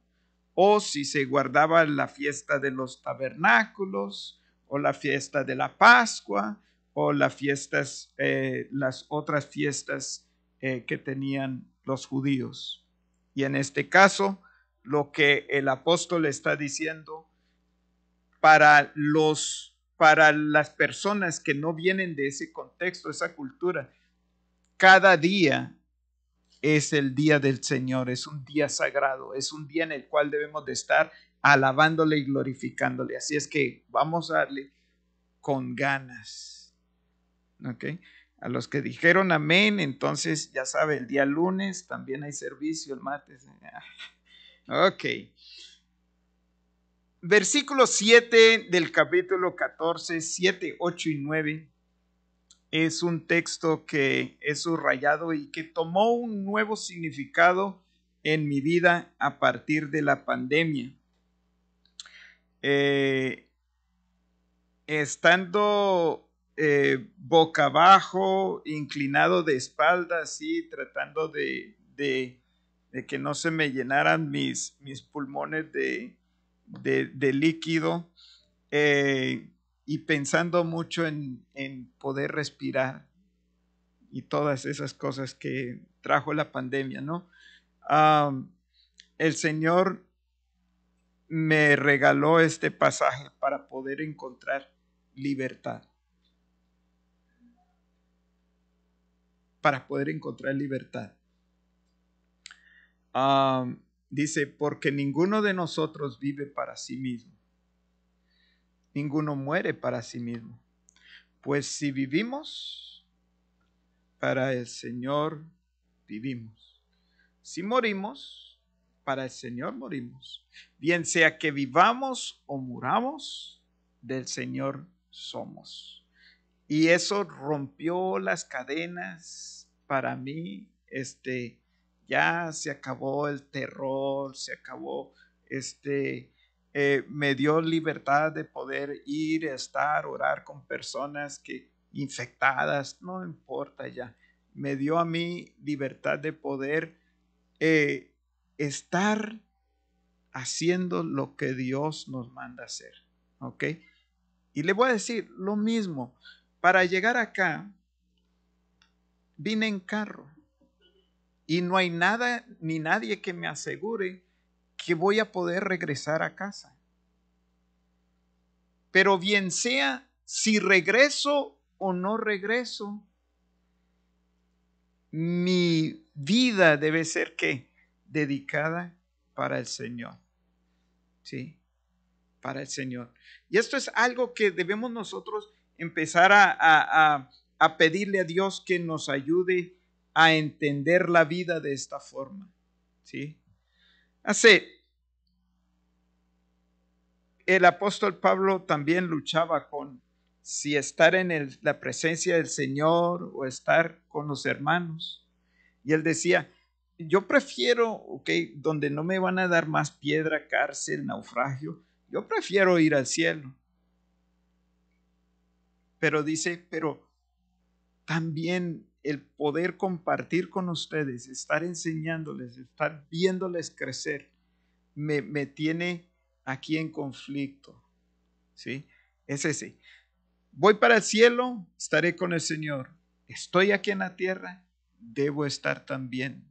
o si se guardaba la fiesta de los tabernáculos o la fiesta de la Pascua o las fiestas, eh, las otras fiestas eh, que tenían los judíos. Y en este caso, lo que el apóstol está diciendo para los para las personas que no vienen de ese contexto, esa cultura, cada día es el día del Señor, es un día sagrado, es un día en el cual debemos de estar alabándole y glorificándole. Así es que vamos a darle con ganas. ¿Ok? A los que dijeron amén, entonces ya sabe, el día lunes también hay servicio, el martes. Ok versículo 7 del capítulo 14, 7, 8 y 9 es un texto que es subrayado y que tomó un nuevo significado en mi vida a partir de la pandemia. Eh, estando eh, boca abajo, inclinado de espaldas, y tratando de, de, que no se me llenaran mis, mis pulmones de, de, líquido eh, y pensando mucho en, poder respirar y todas esas cosas que trajo la pandemia, ¿no? el Señor me regaló este pasaje para poder encontrar libertad. Para poder encontrar libertad. Dice, porque ninguno de nosotros vive para sí mismo. Ninguno muere para sí mismo. Pues si vivimos, para el Señor vivimos. Si morimos, para el Señor morimos. Bien sea que vivamos o muramos, del Señor somos. Y eso rompió las cadenas para mí, este, ya se acabó el terror, se acabó este, eh, me dio libertad de poder ir, estar, orar con personas que infectadas, no importa ya, me dio a mí libertad de poder eh, estar haciendo lo que Dios nos manda hacer, ¿ok? Y le voy a decir lo mismo, para llegar acá, vine en carro y no hay nada ni nadie que me asegure que voy a poder regresar a casa. Pero bien sea si regreso o no regreso, mi vida debe ser que dedicada para el Señor. ¿Sí? para el Señor. Y esto es algo que debemos nosotros empezar a, a pedirle a Dios que nos ayude a entender la vida de esta forma. ¿sí? Hace, el apóstol Pablo también luchaba con si estar en la presencia del Señor o estar con los hermanos. Y él decía, yo prefiero, ok, donde no me van a dar más piedra, cárcel, naufragio, yo prefiero ir al cielo. Pero dice, pero también el poder compartir con ustedes, estar enseñándoles, estar viéndoles crecer, me, me tiene aquí en conflicto. ¿Sí? Es ese. Voy para el cielo, estaré con el Señor. Estoy aquí en la tierra, debo estar también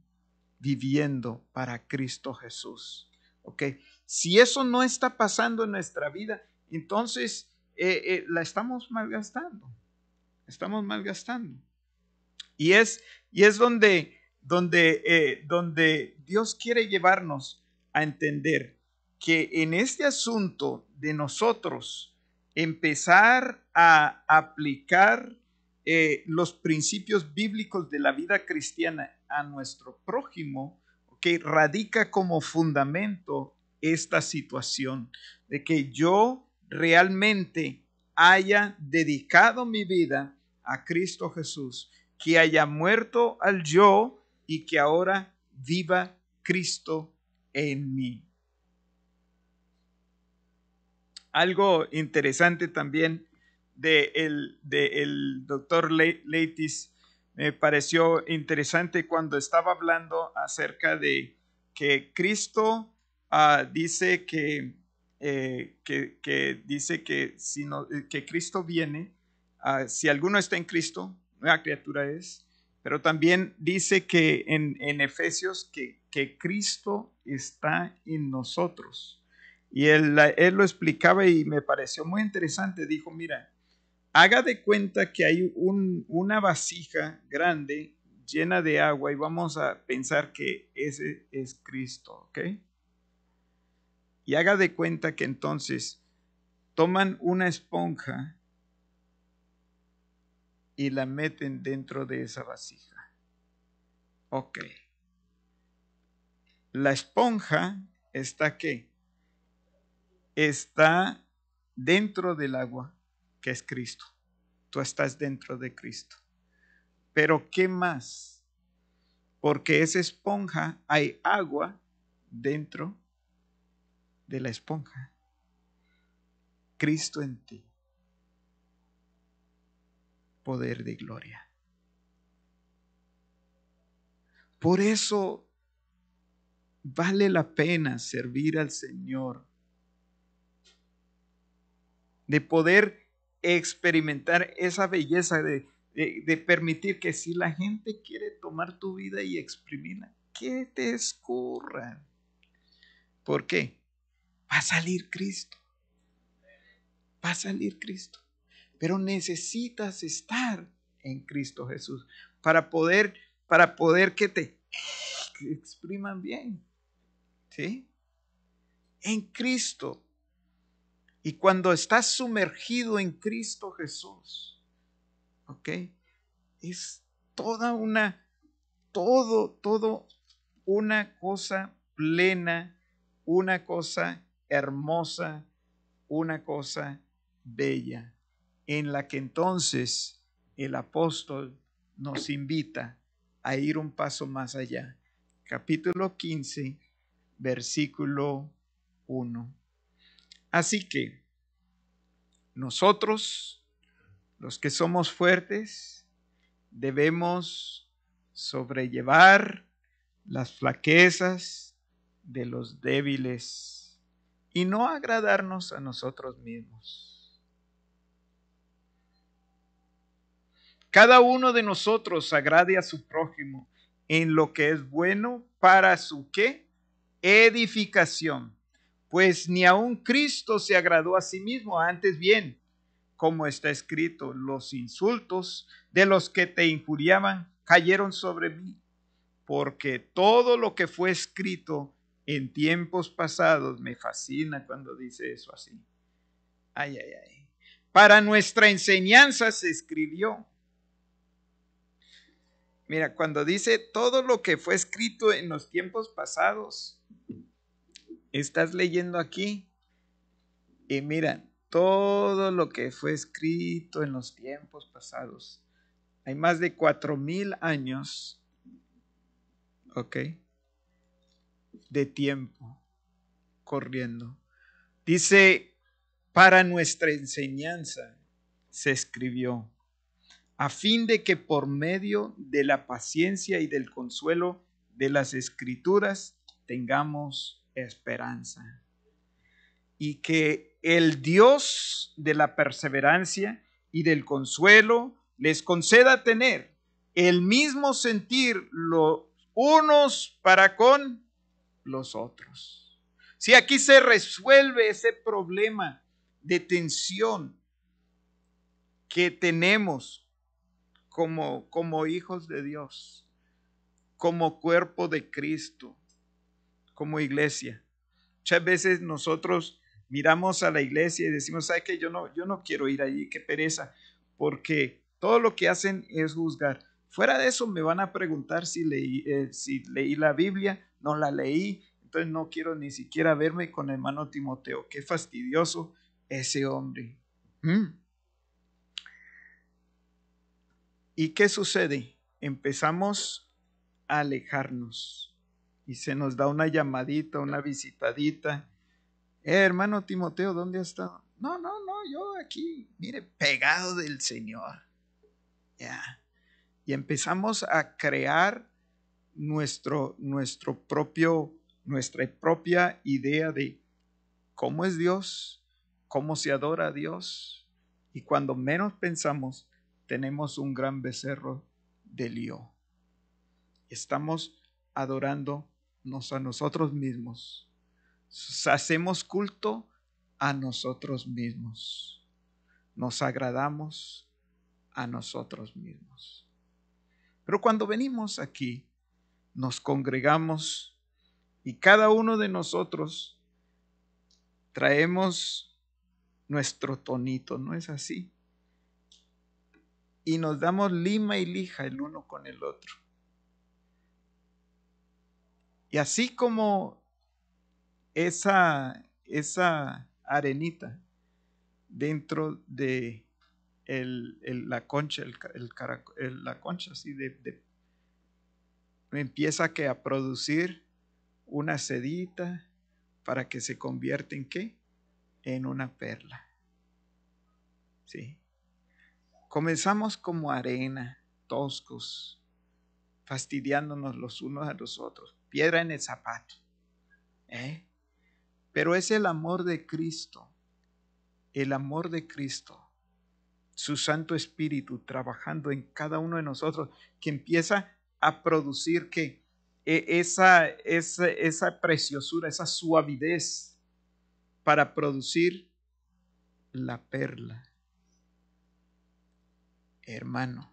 viviendo para Cristo Jesús. ¿Ok? Si eso no está pasando en nuestra vida, entonces eh, eh, la estamos malgastando. Estamos malgastando. Y es, y es donde, donde, eh, donde Dios quiere llevarnos a entender que en este asunto de nosotros empezar a aplicar eh, los principios bíblicos de la vida cristiana a nuestro prójimo, que radica como fundamento esta situación de que yo realmente haya dedicado mi vida a Cristo Jesús que haya muerto al yo y que ahora viva Cristo en mí. Algo interesante también del de doctor Leitis me pareció interesante cuando estaba hablando acerca de que Cristo ah, dice que, eh, que, dice que, si no, que Cristo viene, ah, si alguno está en Cristo, nueva criatura es, pero también dice que en, en Efesios que, que, Cristo está en nosotros. Y él, él, lo explicaba y me pareció muy interesante. Dijo, mira, haga de cuenta que hay un, una vasija grande llena de agua y vamos a pensar que ese es Cristo, ¿ok? Y haga de cuenta que entonces toman una esponja y la meten dentro de esa vasija. Ok. La esponja está qué? Está dentro del agua, que es Cristo. Tú estás dentro de Cristo. Pero ¿qué más? Porque esa esponja hay agua dentro de la esponja. Cristo en ti poder de gloria. Por eso vale la pena servir al Señor, de poder experimentar esa belleza, de, permitir que si la gente quiere tomar tu vida y exprimirla, que te escurran. ¿Por qué? Va a salir Cristo. Va a salir Cristo pero necesitas estar en Cristo Jesús para poder, para poder que te expriman bien. ¿Sí? En Cristo. Y cuando estás sumergido en Cristo Jesús, ¿ok? Es toda una, todo, todo una cosa plena, una cosa hermosa, una cosa bella en la que entonces el apóstol nos invita a ir un paso más allá. Capítulo 15, versículo 1. Así que nosotros, los que somos fuertes, debemos sobrellevar las flaquezas de los débiles y no agradarnos a nosotros mismos Cada uno de nosotros agrade a su prójimo en lo que es bueno para su qué? Edificación. Pues ni aun Cristo se agradó a sí mismo, antes bien, como está escrito, los insultos de los que te injuriaban cayeron sobre mí, porque todo lo que fue escrito en tiempos pasados, me fascina cuando dice eso así. Ay, ay, ay. Para nuestra enseñanza se escribió. Mira, cuando dice todo lo que fue escrito en los tiempos pasados, estás leyendo aquí y mira, todo lo que fue escrito en los tiempos pasados. Hay más de cuatro mil años, ¿ok? De tiempo corriendo. Dice, para nuestra enseñanza se escribió, a fin de que por medio de la paciencia y del consuelo de las escrituras tengamos esperanza. Y que el Dios de la perseverancia y del consuelo les conceda tener el mismo sentir los unos para con los otros. Si aquí se resuelve ese problema de tensión que tenemos como, como hijos de Dios, como cuerpo de Cristo, como iglesia. Muchas veces nosotros miramos a la iglesia y decimos, ¿sabe qué? Yo no, yo no quiero ir allí, qué pereza, porque todo lo que hacen es juzgar. Fuera de eso me van a preguntar si leí, eh, si leí la Biblia, no la leí, entonces no quiero ni siquiera verme con el hermano Timoteo. Qué fastidioso ese hombre. ¿Mm? ¿Y qué sucede? Empezamos a alejarnos y se nos da una llamadita, una visitadita. Eh, hermano Timoteo, ¿dónde has estado? No, no, no, yo aquí, mire, pegado del Señor. Y empezamos a crear nuestro, nuestro propio, nuestra propia idea de cómo es Dios, cómo se adora a Dios. Y cuando menos pensamos, tenemos un gran becerro de lío. Estamos adorándonos a nosotros mismos. Hacemos culto a nosotros mismos. Nos agradamos a nosotros mismos. Pero cuando venimos aquí, nos congregamos y cada uno de nosotros traemos nuestro tonito, ¿no es así? Y nos damos lima y lija el uno con el otro. Y así como esa, esa arenita dentro de el, la concha, el, la concha así de, empieza que a producir una sedita para que se convierta en qué? En una perla. ¿Sí? Comenzamos como arena, toscos, fastidiándonos los unos a los otros, piedra en el zapato. ¿eh? Pero es el amor de Cristo, el amor de Cristo su Santo Espíritu trabajando en cada uno de nosotros, que empieza a producir que e, esa, esa, esa preciosura, esa suavidez para producir la perla. Hermano,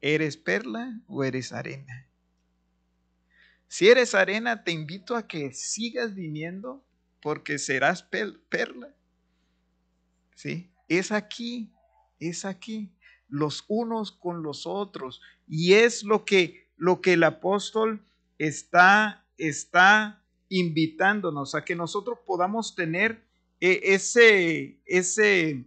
¿eres perla o eres arena? Si eres arena, te invito a que sigas viniendo porque serás perla. ¿Sí? Es aquí es aquí, los unos con los otros. Y es lo que, lo que el apóstol está, está invitándonos a que nosotros podamos tener eh, ese, ese,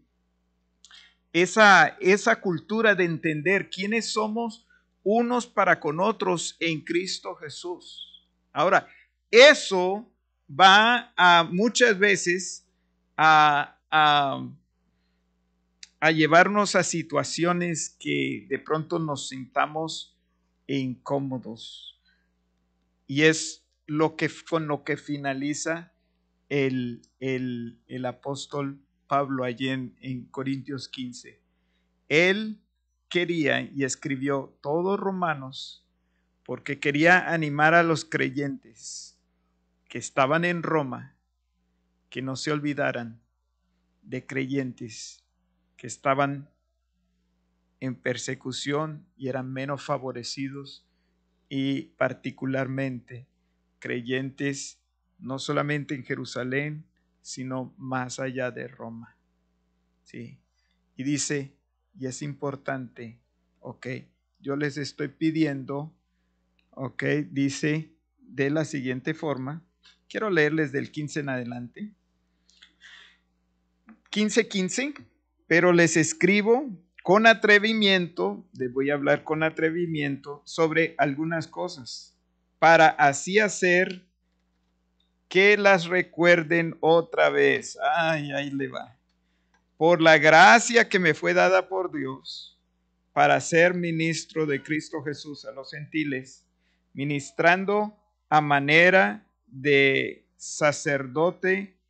esa, esa cultura de entender quiénes somos unos para con otros en Cristo Jesús. Ahora, eso va a muchas veces a, a llevarnos a situaciones que de pronto nos sintamos incómodos. Y es lo que, con lo que finaliza el, el, el apóstol Pablo allí en, en Corintios 15. Él quería y escribió todos Romanos porque quería animar a los creyentes que estaban en Roma que no se olvidaran de creyentes que estaban en persecución y eran menos favorecidos y particularmente creyentes no solamente en Jerusalén, sino más allá de Roma. ¿Sí? Y dice, y es importante, ok, yo les estoy pidiendo, ok, dice de la siguiente forma, quiero leerles del 15 en adelante. 15, 15, pero les escribo con atrevimiento, les voy a hablar con atrevimiento sobre algunas cosas, para así hacer que las recuerden otra vez. Ay, ahí le va. Por la gracia que me fue dada por Dios para ser ministro de Cristo Jesús a los gentiles, ministrando a manera de sacerdote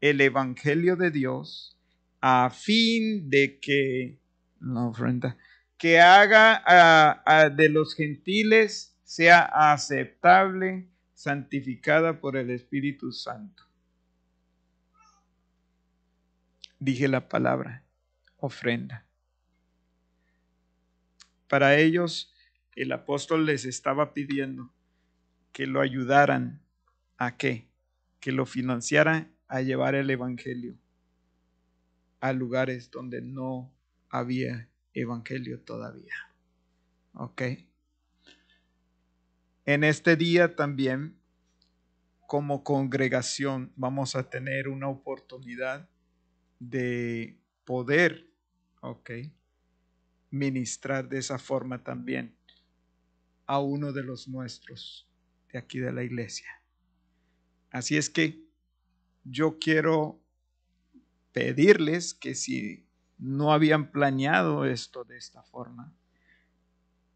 el Evangelio de Dios, a fin de que la ofrenda que haga de los gentiles sea aceptable santificada por el Espíritu Santo. Dije la palabra, ofrenda. Para ellos, el apóstol les estaba pidiendo que lo ayudaran a qué? Que lo financiara a llevar el Evangelio a lugares donde no había Evangelio todavía. ¿Ok? En este día también, como congregación, vamos a tener una oportunidad de poder, ok, ministrar de esa forma también a uno de los nuestros de aquí de la iglesia. Así es que yo quiero pedirles que si no habían planeado esto de esta forma,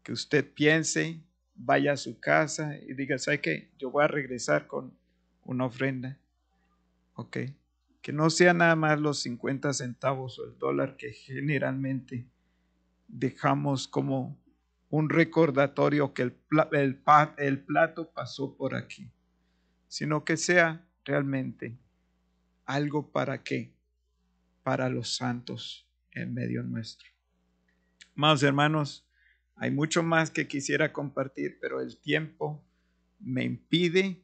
que usted piense vaya a su casa y diga, ¿sabe qué? Yo voy a regresar con una ofrenda. ¿Ok? Que no sea nada más los 50 centavos o el dólar que generalmente dejamos como un recordatorio que el, el, el plato pasó por aquí, sino que sea realmente algo para qué? Para los santos en medio nuestro. Más hermanos, hay mucho más que quisiera compartir, pero el tiempo me impide.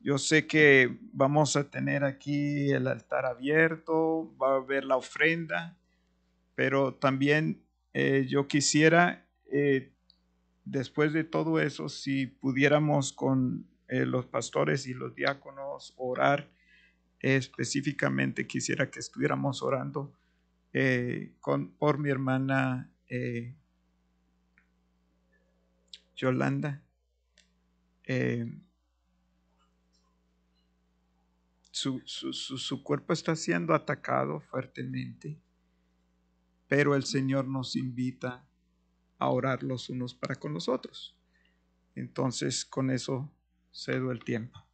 Yo sé que vamos a tener aquí el altar abierto, va a haber la ofrenda, pero también eh, yo quisiera, eh, después de todo eso, si pudiéramos con eh, los pastores y los diáconos orar específicamente, quisiera que estuviéramos orando por mi hermana. Yolanda, eh, su, su, cuerpo está siendo atacado fuertemente, pero el Señor nos invita a orar los unos para con los otros. Entonces, con eso cedo el tiempo.